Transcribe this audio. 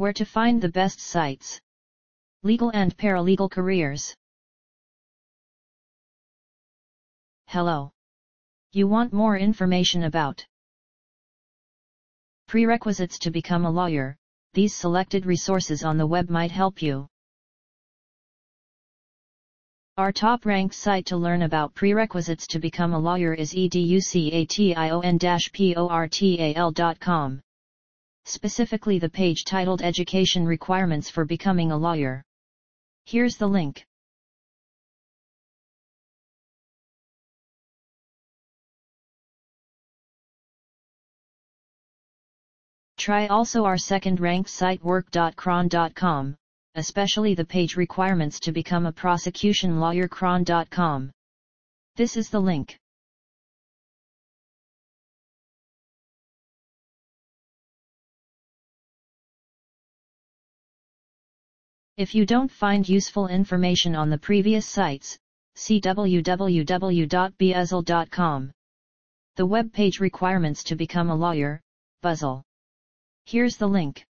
Where to find the best sites. Legal and paralegal careers. Hello. You want more information about prerequisites to become a lawyer, these selected resources on the web might help you. Our top-ranked site to learn about prerequisites to become a lawyer is education-portal.com. Specifically the page titled Education Requirements for Becoming a Lawyer. Here's the link. Try also our second-ranked site work.chron.com especially the page requirements to become a prosecution lawyer chron.com. This is the link. If you don't find useful information on the previous sites, see www.buzzle.com. The web page requirements to become a lawyer, Buzzle. Here's the link.